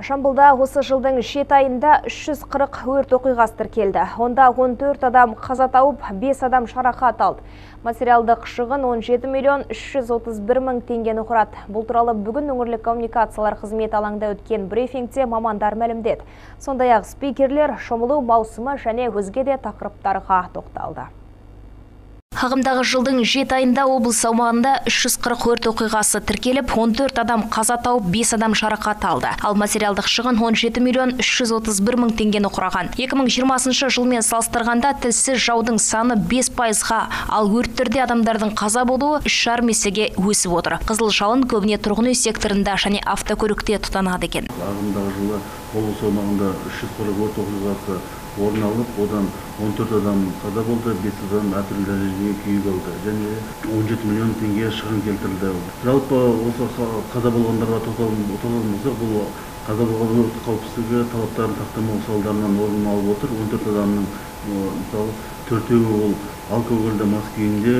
Жамбылда осы жылдың шет айында 340 өрт оқиғасы тіркелді. Онда 14 адам қаза тауып, 5 адам жарақат алды. Материалдық шығын 17 миллион 331 мың теңгені құрады. Бұл туралы бүгін өңірлік коммуникациялар қызметі алаңда өткен брифингте мамандар мәлімдеді. Сондай-ақ спикерлер шомылу маусымы және өзге де тақырыптарға тоқталды. Ағымдағы жылдың жет айында облыс аумағында 340 өрт оқиғасы тіркеліп, 14 адам қаза тауып, 5 адам жарақат алды. Ал материалдық шығын 17 миллион 331 мың теңгені құраған. 2020 жылмен салыстырғанда тілсіз жаудың саны 5 пайызға, ал өрттерде адамдардың қаза болуы 3,5 месеге өсіп отыр. Қызыл жалын көбіне тұрғын секторында және автокөлікте тұтанады екен. Ағымдағы жылы облыс аумағында 340 өрт оқиғасы орын алып одан 14 адам қаза болды 5 адам әртүрлі дәрежеде күйік алды. Және 17 миллион теңге шығын келтірілді. Жалпы осы қаза болғандарға тоқталатын болсақ бұл қаза болған өрт қауіпсіздігі талаптарын сақтамау салдарынан орын алып отыр. 14 адамның мысалы төртеуі ол алкогольді мас күйінде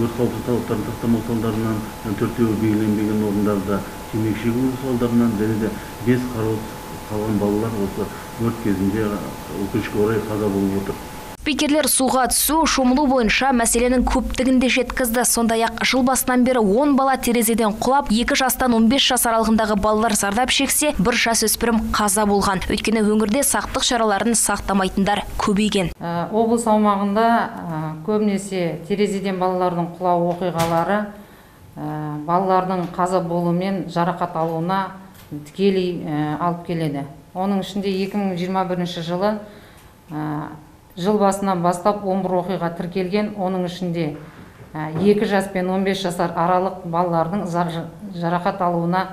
өрт қауіпсіздік талаптарын сақтамау салдарынан төртеуі белгіленбеген орындарда темекі шегу салдарынан және де бес қараусыз қалған балалар осы өрт кезінде өкінішке орай қаза болып отыр. Спикерлер суға түсу шомылу бойынша мәселенің көптігін де жеткізді. Сондай ақ жыл басынан бері 10 бала терезеден құлап 2 жастан 15 жас аралығындағы балалар зардап шексе бір жасөспірім қаза болған. Өйткені өңірде сақтық шараларын сақтамайтындар көбейген. Ә, облыс аумағында ә, көбінесе терезеден балалардың құлау оқиғалары ә, балалардың қаза болуы мен жарақат алуына тікелей алып келеді. Оның ішінде 2021 жылы жыл басынан бастап 11 оқиға тіркелген. Оның ішінде екі жас пен 15 жасар аралық балалардың жарақат алуына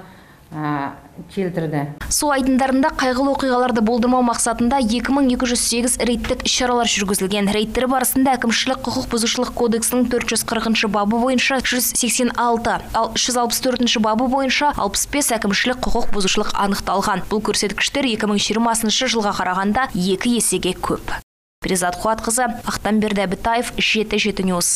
келтірді. Су айдындарында қайғылы оқиғаларды болдырмау мақсатында 2208 рейдтік іс-шаралар жүргізілген. Рейдтер барысында әкімшілік құқық бұзушылық кодексінің 440 бабы бойынша 186 ал 364 бабы бойынша 65 әкімшілік құқық бұзушылық анықталған. Бұл көрсеткіштер 2020 жылға қарағанда екі есеге көп. Перизат Қуатқызы, Ақтанберді Әбітаев, жеті жеті ньюс.